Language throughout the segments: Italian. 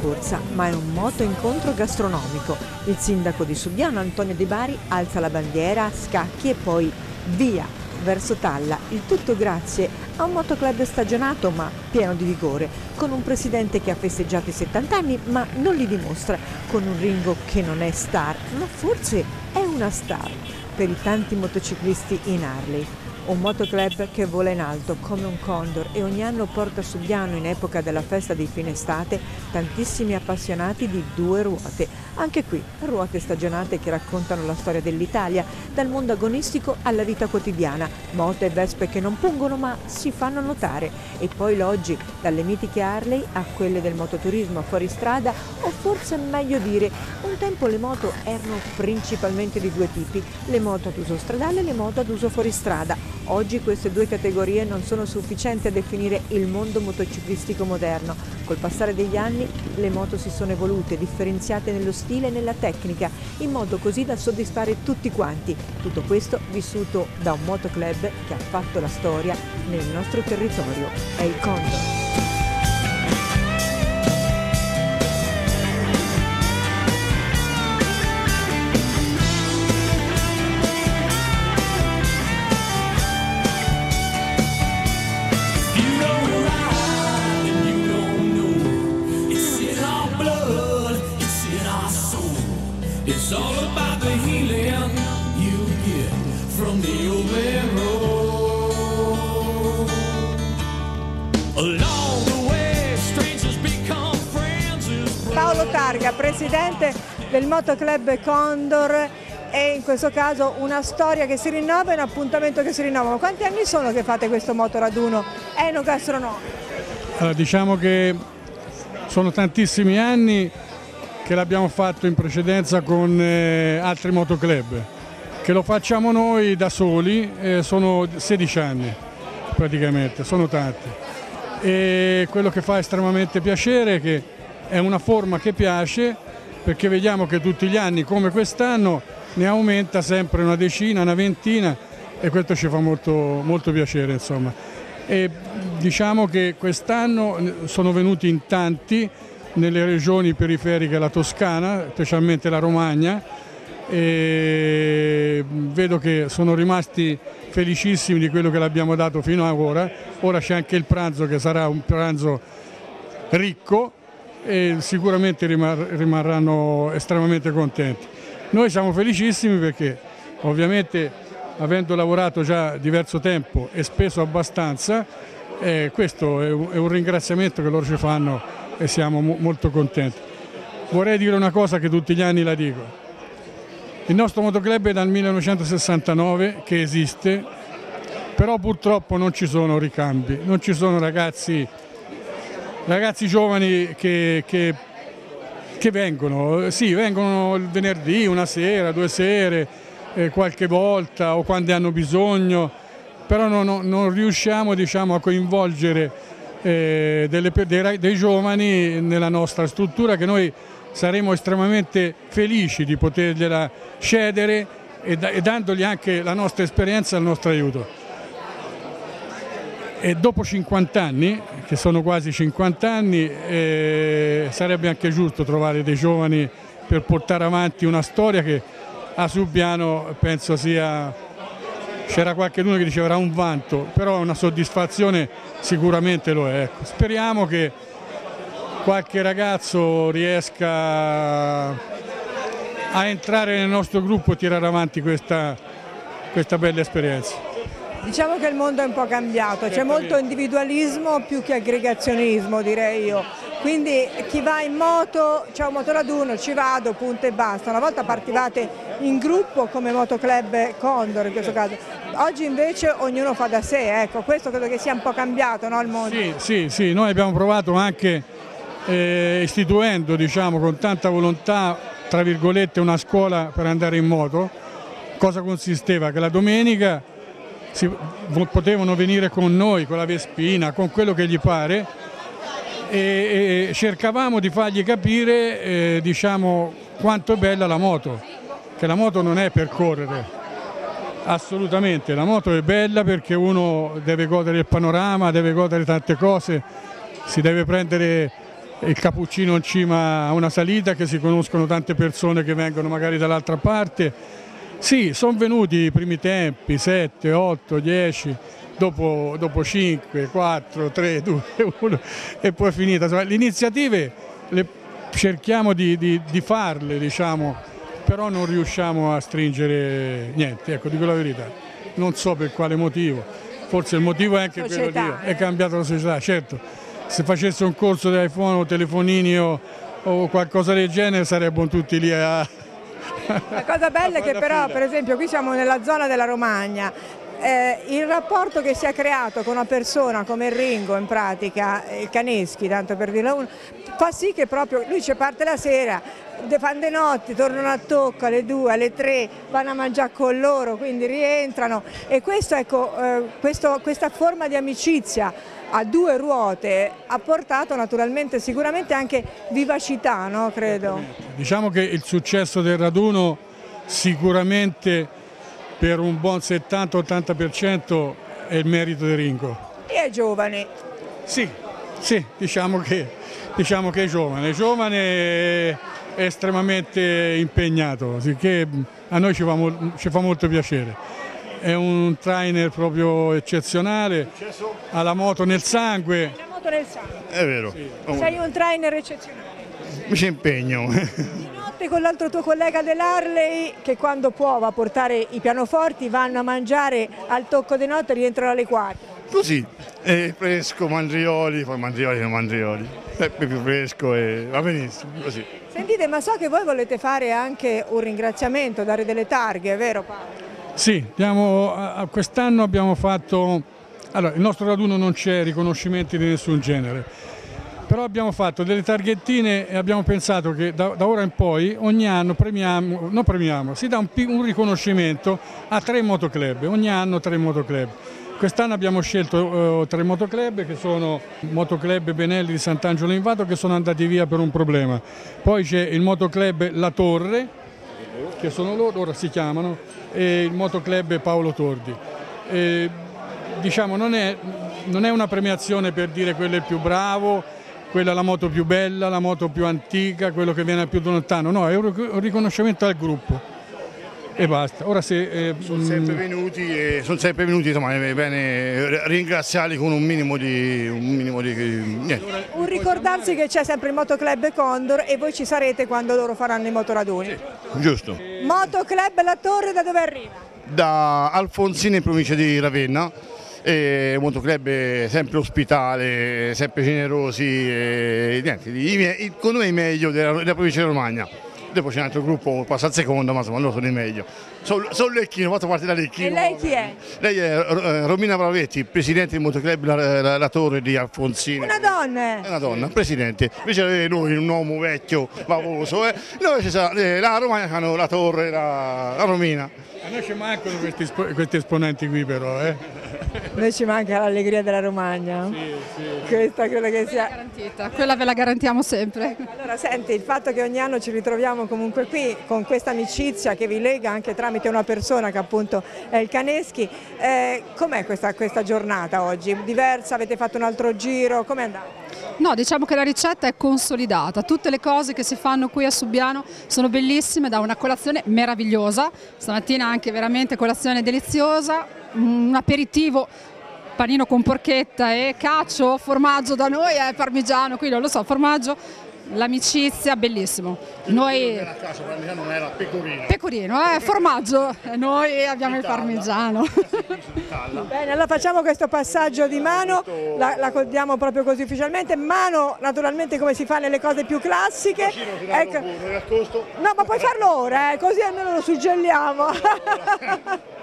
corsa, ma è un moto incontro gastronomico. Il sindaco di Subiano, Antonio De Bari, alza la bandiera, scacchi e poi via verso Talla, il tutto grazie a un motoclub stagionato ma pieno di vigore, con un presidente che ha festeggiato i 70 anni ma non li dimostra, con un Ringo che non è star, ma forse è una star per i tanti motociclisti in Harley. Un motoclub che vola in alto come un condor e ogni anno porta sul piano in epoca della festa di fine estate tantissimi appassionati di due ruote. Anche qui ruote stagionate che raccontano la storia dell'Italia, dal mondo agonistico alla vita quotidiana, moto e vespe che non pungono ma si fanno notare. E poi l'oggi, dalle mitiche Harley a quelle del mototurismo fuori strada o forse meglio dire, un tempo le moto erano principalmente di due tipi, le moto ad uso stradale e le moto ad uso fuoristrada. Oggi queste due categorie non sono sufficienti a definire il mondo motociclistico moderno. Col passare degli anni le moto si sono evolute, differenziate nello stile e nella tecnica, in modo così da soddisfare tutti quanti. Tutto questo vissuto da un motoclub che ha fatto la storia nel nostro territorio. È il Condor. Paolo Targa, presidente del Motoclub Condor e in questo caso una storia che si rinnova e un appuntamento che si rinnova. Ma quanti anni sono che fate questo motoraduno enogastronomico? Allora, diciamo che sono tantissimi anni che l'abbiamo fatto in precedenza con eh, altri motoclub, che lo facciamo noi da soli, eh, sono 16 anni praticamente, sono tanti. E quello che fa estremamente piacere è che è una forma che piace perché vediamo che tutti gli anni come quest'anno ne aumenta sempre una decina, una ventina e questo ci fa molto, molto piacere insomma. E diciamo che quest'anno sono venuti in tanti nelle regioni periferiche la Toscana, specialmente la Romagna e vedo che sono rimasti felicissimi di quello che l'abbiamo dato fino ad ora, ora c'è anche il pranzo che sarà un pranzo ricco e sicuramente rimarranno estremamente contenti. Noi siamo felicissimi perché ovviamente avendo lavorato già diverso tempo e speso abbastanza, eh, questo è un, è un ringraziamento che loro ci fanno e siamo molto contenti. Vorrei dire una cosa che tutti gli anni la dico. Il nostro motoclub è dal 1969 che esiste, però purtroppo non ci sono ricambi, non ci sono ragazzi, ragazzi giovani che, che, che vengono, sì, vengono il venerdì, una sera, due sere, eh, qualche volta o quando hanno bisogno, però non, non riusciamo diciamo, a coinvolgere eh, delle, dei, dei giovani nella nostra struttura che noi saremo estremamente felici di potergliela cedere e, da, e dandogli anche la nostra esperienza e il nostro aiuto. E dopo 50 anni, che sono quasi 50 anni, eh, sarebbe anche giusto trovare dei giovani per portare avanti una storia che a Subiano penso sia c'era qualcuno che diceva era un vanto, però una soddisfazione sicuramente lo è. Ecco. Speriamo che qualche ragazzo riesca a entrare nel nostro gruppo e tirare avanti questa, questa bella esperienza. Diciamo che il mondo è un po' cambiato, c'è molto individualismo più che aggregazionismo direi io, quindi chi va in moto, c'è un motoraduno, ci vado, punto e basta. Una volta partivate in gruppo come Motoclub Condor in questo caso, oggi invece ognuno fa da sé, ecco, questo credo che sia un po' cambiato no, il mondo. Sì, sì, sì, noi abbiamo provato anche eh, istituendo diciamo, con tanta volontà tra virgolette una scuola per andare in moto, cosa consisteva? Che la domenica si, potevano venire con noi, con la Vespina, con quello che gli pare e, e cercavamo di fargli capire eh, diciamo, quanto è bella la moto, che la moto non è per correre, assolutamente, la moto è bella perché uno deve godere il panorama, deve godere tante cose, si deve prendere il cappuccino in cima a una salita che si conoscono tante persone che vengono magari dall'altra parte. Sì, sono venuti i primi tempi, 7, 8, 10, dopo, dopo 5, 4, 3, 2, 1 e poi è finita. Le iniziative le cerchiamo di, di, di farle, diciamo, però non riusciamo a stringere niente, ecco, dico la verità. Non so per quale motivo, forse il motivo è anche quello Società, di... è cambiata la società, certo. Se facesse un corso di iPhone o telefonini o, o qualcosa del genere sarebbero tutti lì a... La cosa bella è che però, per esempio, qui siamo nella zona della Romagna, eh, il rapporto che si è creato con una persona come Ringo in pratica, il Caneschi tanto per dirlo uno, fa sì che proprio lui ci parte la sera, fanno le notti, tornano a tocco alle due, alle tre, vanno a mangiare con loro, quindi rientrano. E questo, ecco, eh, questo- questa forma di amicizia a due ruote ha portato naturalmente sicuramente anche vivacità, no? credo. Diciamo che il successo del raduno sicuramente per un buon 70-80% è il merito di Ringo. E è giovane. Sì, sì, diciamo che, diciamo che è giovane, giovane e estremamente impegnato, sicché a noi ci fa, ci fa molto piacere. È un trainer proprio eccezionale, ha la moto nel sangue, La moto nel sangue. È vero, Sei un trainer eccezionale. mi ci impegno. Di notte con l'altro tuo collega dell'Harley che quando può va a portare i pianoforti, vanno a mangiare al tocco di notte e rientrano alle 4. Così, è fresco, mandrioli, poi mandrioli sono mandrioli. Sempre più fresco e va benissimo, così. Sentite, ma so che voi volete fare anche un ringraziamento, dare delle targhe, vero Paolo? Sì, abbiamo- quest'anno abbiamo fatto, allora il nostro raduno non c'è riconoscimenti di nessun genere, però abbiamo fatto delle targhettine e abbiamo pensato che da, da ora in poi ogni anno premiamo, non premiamo, si dà un, un riconoscimento a tre motoclub, ogni anno tre motoclub. Quest'anno abbiamo scelto eh, tre motoclub che sono Motoclub Benelli di Sant'Angelo in Vato che sono andati via per un problema. Poi c'è il motoclub La Torre che sono loro, ora si chiamano, e il motoclub Paolo Tordi. E, diciamo, non è, non è una premiazione per dire quello è il più bravo, quella è la moto più bella, la moto più antica, quello che viene più da lontano, no, è un ric- un riconoscimento al gruppo. E basta. Ora se eh, Sono sempre venuti e sono sempre venuti, insomma, è bene ringraziarli con un minimo di. un minimo di. niente. Un ricordarsi che c'è sempre il Motoclub Condor e voi ci sarete quando loro faranno i motoraduni. Giusto. Motoclub La Torre da dove arriva? Da Alfonsina in provincia di Ravenna. E motoclub sempre ospitale, sempre generosi, e niente, i miei- con noi meglio della, della provincia di Romagna. Dopo c'è un altro gruppo, passa al secondo, ma insomma loro sono i meglio. Sono, sono Lecchino, fatto parte da Lecchino. E lei chi è? Lei è eh, Romina Bravetti, presidente del motoclub La, la- La Torre di Alfonsina. Una donna. È una donna, presidente. Invece eh, noi, un uomo vecchio, bavoso, eh, noi ci sa- eh, la Romagna la Torre, la, la Romina. A noi ci mancano questi, questi esponenti qui però. Eh. Noi ci manca l'allegria della Romagna. Questa credo che sia. Garantita, quella ve la garantiamo sempre. Allora, senti, il fatto che ogni anno ci ritroviamo comunque qui con questa amicizia che vi lega anche tramite una persona che appunto è il Caneschi, eh, com'è questa, questa giornata oggi? Diversa? Avete fatto un altro giro? Com'è andata? No, diciamo che la ricetta è consolidata, tutte le cose che si fanno qui a Subiano sono bellissime, da una colazione meravigliosa, stamattina anche veramente colazione deliziosa, un aperitivo panino con porchetta e cacio, formaggio da noi è parmigiano, qui non lo so, formaggio, l'amicizia, bellissimo. Noi A casa parmigiano era pecorino. pecorino, eh, formaggio, e noi abbiamo il parmigiano. Bene, allora facciamo questo passaggio di mano, la, la condiamo proprio così ufficialmente, mano naturalmente come si fa nelle cose più classiche. Ecco. No, ma puoi farlo ora, eh, così almeno lo suggelliamo.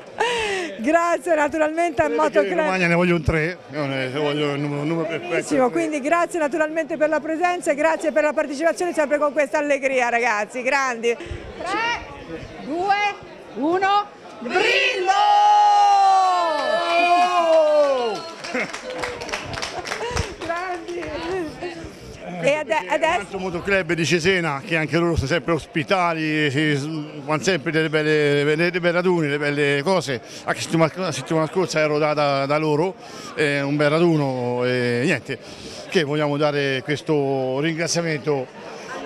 grazie naturalmente a In Motoclub. Romagna ne voglio un 3, ne voglio il numero, numero perfetto. Benissimo, quindi grazie naturalmente per la presenza e grazie per la partecipazione sempre con questa allegria ragazzi, grandi. 3, 2, 1, Grandi! E Un adesso altro motoclub di Cesena che anche loro sono sempre ospitali, si, fanno sempre delle belle, delle belle raduni, delle belle cose. Anche settimana, la settimana scorsa ero da, da- da loro, eh, un bel raduno e niente. Che vogliamo dare questo ringraziamento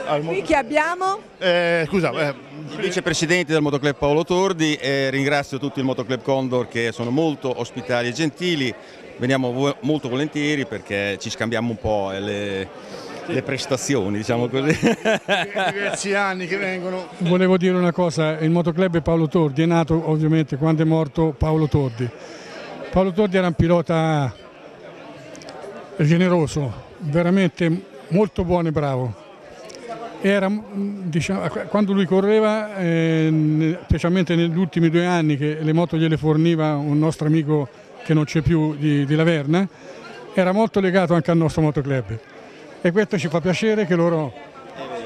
al qui che abbiamo eh, scusa, eh, Vicepresidente del Motoclub Paolo Tordi e ringrazio tutti il Motoclub Condor che sono molto ospitali e gentili, veniamo molto volentieri perché ci scambiamo un po' le, le prestazioni, diciamo così. diversi anni che vengono. Volevo dire una cosa, il motoclub Paolo Tordi è nato ovviamente quando è morto Paolo Tordi. Paolo Tordi era un pilota generoso, veramente molto buono e bravo. Era, mh, diciamo, quando lui correva, eh, specialmente negli ultimi due anni che le moto gliele forniva un nostro amico che non c'è più di, di Laverna, era molto legato anche al nostro motoclub. E questo ci fa piacere che loro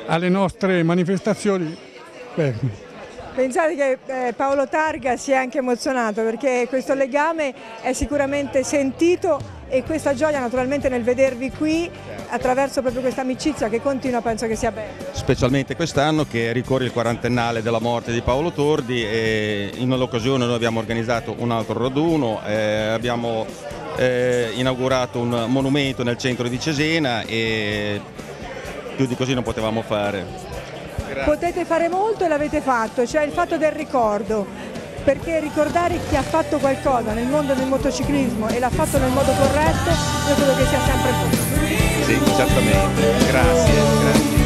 alle nostre manifestazioni beh, Pensate che eh, Paolo Targa si è anche emozionato perché questo legame è sicuramente sentito e questa gioia naturalmente nel vedervi qui attraverso proprio questa amicizia che continua penso che sia bella. Specialmente quest'anno che ricorre il quarantennale della morte di Paolo Tordi e in quell'occasione noi abbiamo organizzato un altro raduno, eh, abbiamo eh, inaugurato un monumento nel centro di Cesena e più di così non potevamo fare. Potete fare molto e l'avete fatto, cioè il fatto del ricordo, perché ricordare chi ha fatto qualcosa nel mondo del motociclismo e l'ha fatto nel modo corretto, io credo che sia sempre importante. Sì, certamente. Grazie, grazie.